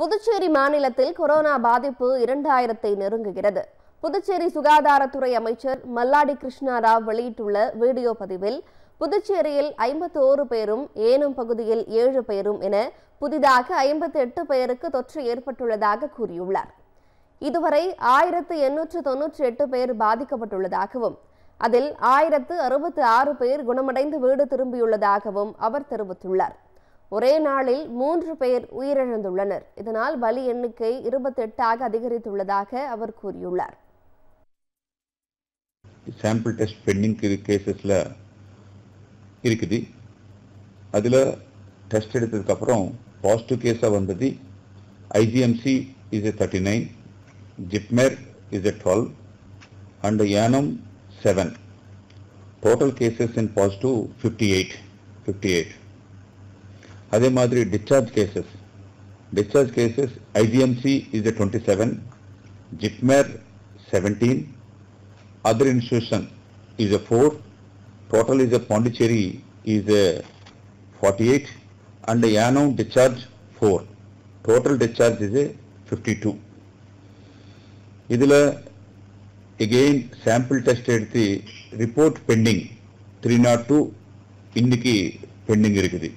புதுச்சேரி மாநிலத்தில் கொரோனா பாதிப்பு இரண்டாயிரத்தை நெருங்குகிறது. புதுச்சேரி சுகாதாரத்துறை அமைச்சர் மல்லாடி கிருஷ்ணாராவ் வெளியிட்டுள்ள வீடியோ பதிவில் புதுச்சேரியில் ஐம்பத்தோரு பேரும் ஏனும் பகுதியில் ஏழு பேரும் என புதிதாக ஐம்பத்தி எட்டு பேருக்கு தொற்று ஏற்பட்டுள்ளதாக கூறியுள்ளார். இதுவரை ஆயிரத்து எண்ணூற்று தொன்னூற்றி எட்டு பேர் பாதிக்கப்பட்டுள்ளதாகவும் அதில் ஆயிரத்து அறுபத்தி ஆறு பேர் குணமடைந்து வீடு திரும்பியுள்ளதாகவும் அவர் தெரிவித்துள்ளார். ஒரே நாளில் மூன்று பேர் உயிரிழந்துள்ளனர். இதனால் பலி எண்ணிக்கை இருபத்தெட்டாக அதிகரித்துள்ளதாக அவர் கூறியுள்ளார். சாம்பிள் டெஸ்ட் பெண்டிங் கேசஸில் இருக்குது. அதில் டெஸ்ட் எடுத்ததுக்கப்புறம் பாசிட்டிவ் கேஸாக வந்தது. IGMC is a thirty nine JIPMER is a twelve and Yanam seven total cases in positive fifty eight fifty eight அதே மாதிரி discharge cases discharge cases IGMC is a twenty seven JIPMER seventeen other institution is a 4, total is a Pondicherry is a 48 and the Yanam discharge 4. Total discharge is a 52. இதில் again sample test எடுத்து report pending 302 இன்னைக்கு pending இருக்குது